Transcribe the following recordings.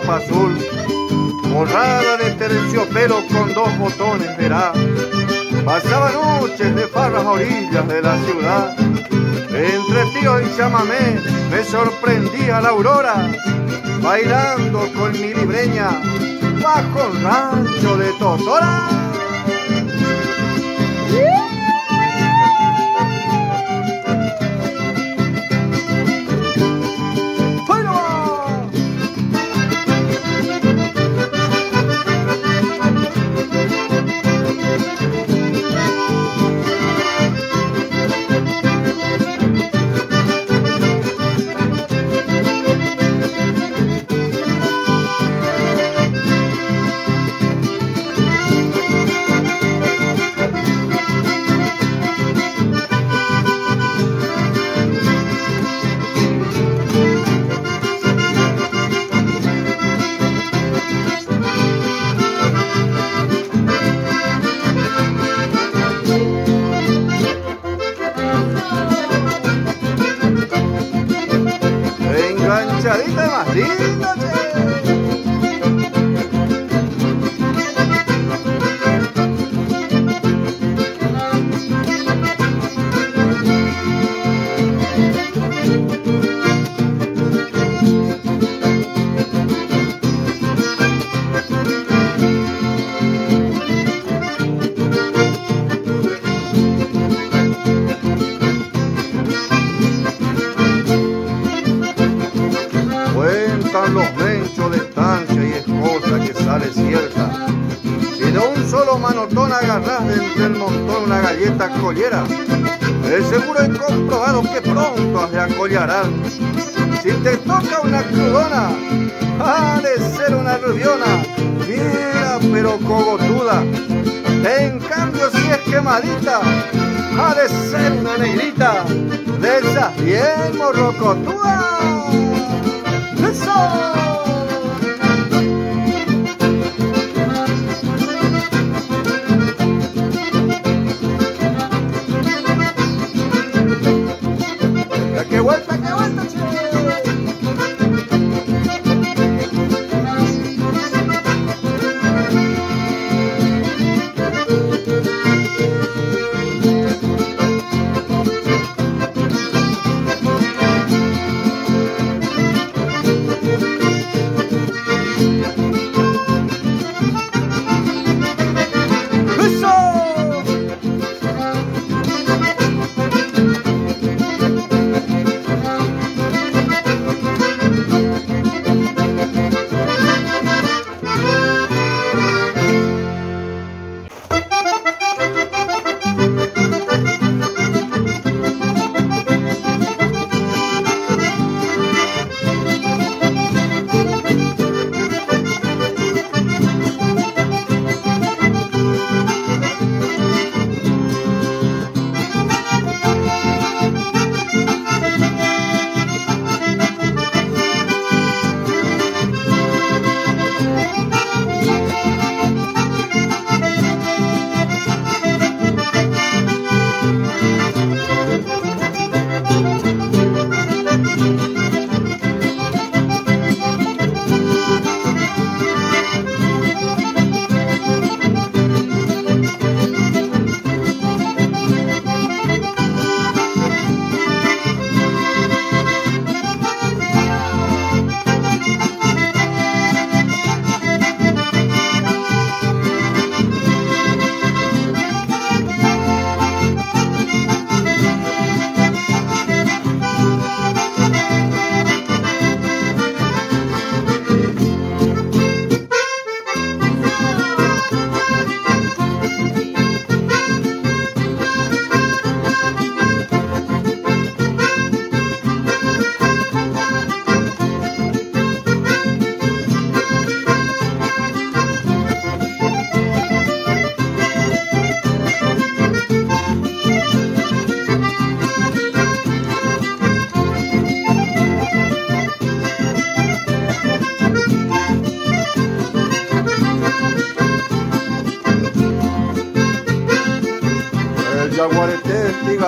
Capa azul, borrada de terciopelo con dos botones, verá. Pasaba noches de farras orillas de la ciudad, entre tíos y chamamé me sorprendía la aurora, bailando con mi libreña bajo el rancho de Totora. Montón una galleta collera, de seguro he comprobado que pronto de acollarán. Si te toca una crudona, ha de ser una rubiona, fiera pero cogotuda. En cambio si es quemadita, ha de ser una negrita, de esas bien morrocotudas. ¡Eso! Vuelta, que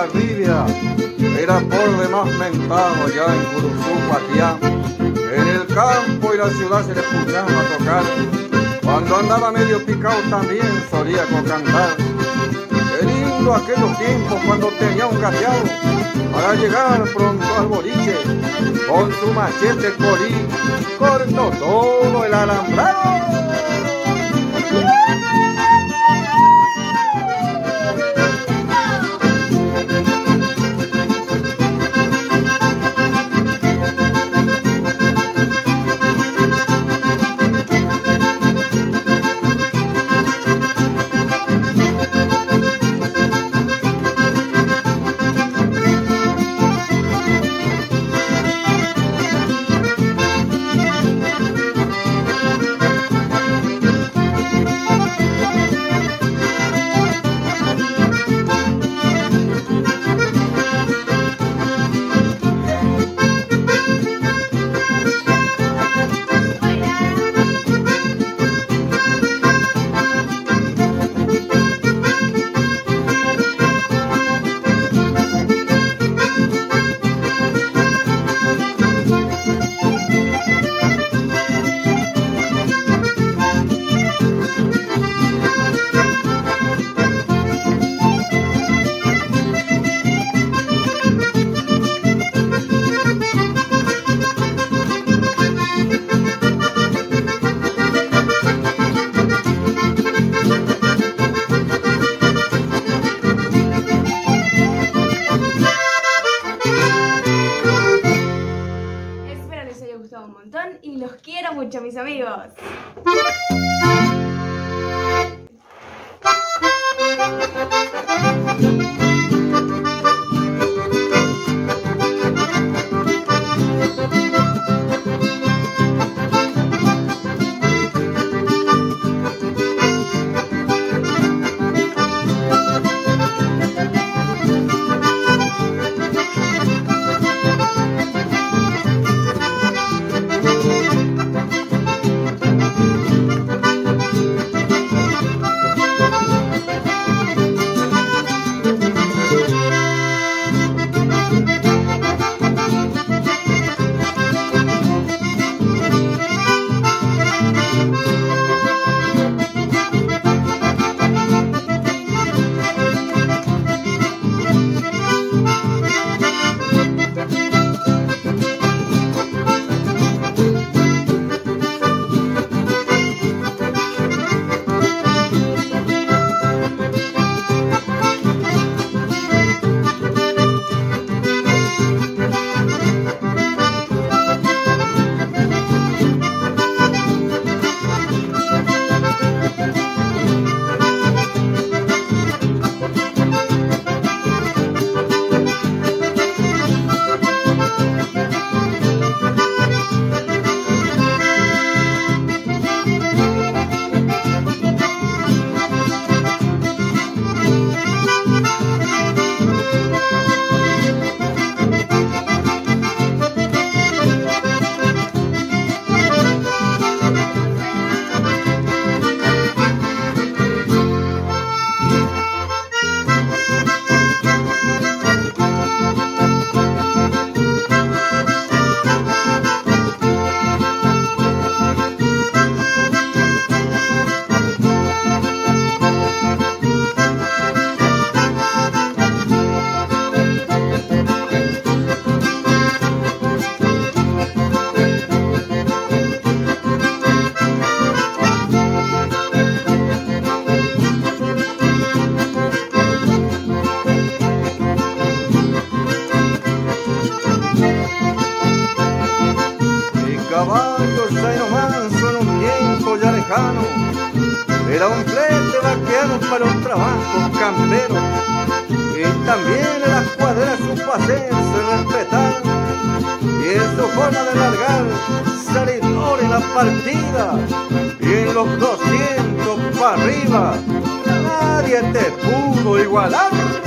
Estigarribia era por demás mentado ya en Curuzú, Patián. En el campo y la ciudad se le escuchaba tocar. Cuando andaba medio picado también solía cantar. Qué lindo aquellos tiempos cuando tenía un gateado para llegar pronto al boliche. Con su machete colí cortó todo el alambrado. era un flete vaqueanos para un trabajo camperos y también en las cuadras su paciencia respetar y en su forma de largar se en la partida. Y en los 200 para arriba nadie te pudo igualar.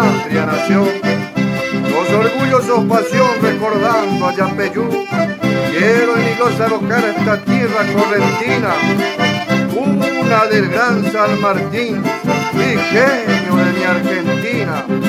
Patria nació. Los orgullosos pasión recordando a Yapeyú. Quiero en mi glosa evocar esta tierra correntina, una del gran San Martín, genio de mi Argentina.